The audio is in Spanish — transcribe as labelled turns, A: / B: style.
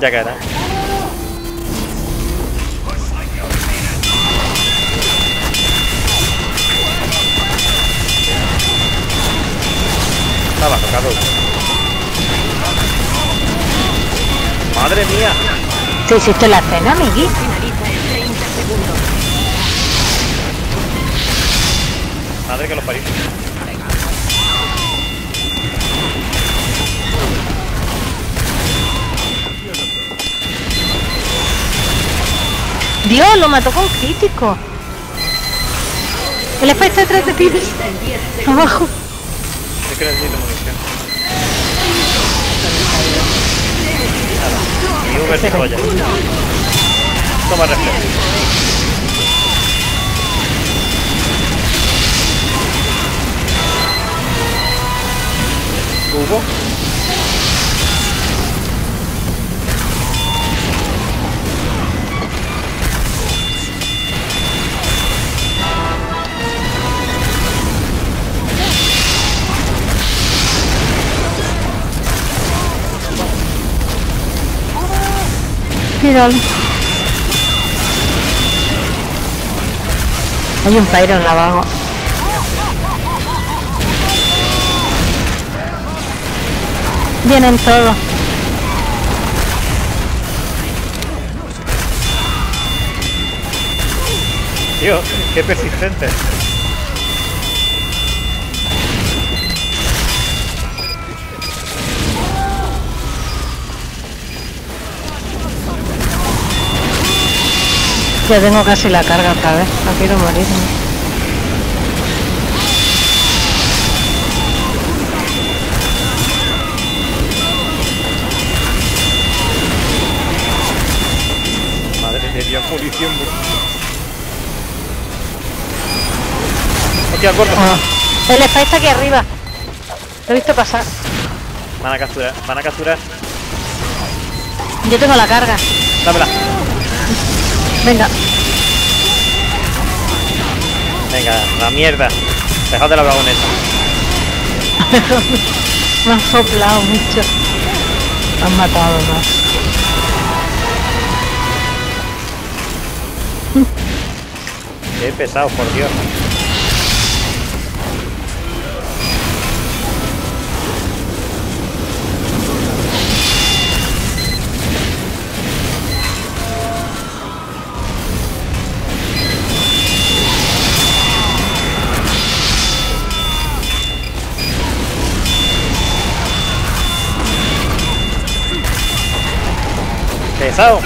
A: Ya caerá. Estaba tocado. ¡Madre mía!
B: ¿Te hiciste la cena, amigui?
C: Finaliza en 30 segundos.
A: Madre que los parió.
B: Dios, lo mató con crítico. El Spy está detrás de ti.
C: Finaliza en 10 segundos.
B: Abajo.
A: Es que necesito munición. Y Uber se joya. Toma reflejo. Hugo.
B: Hay un pyro en la vago. Vienen todos.
A: Tío, qué persistente.
B: Ya tengo casi la carga otra vez. No quiero morirme.
A: Madre de Dios, munición. Hostia, corto.
B: Ah. El Spy está aquí arriba. Lo he visto pasar.
A: Van a capturar, van a capturar.
B: Yo tengo la carga.
A: Dámela.
B: Venga.
A: Venga, la mierda. Dejad de la vagoneta.
B: Me han soplado mucho. Me han matado más.
A: Qué pesado, por Dios. Pesado.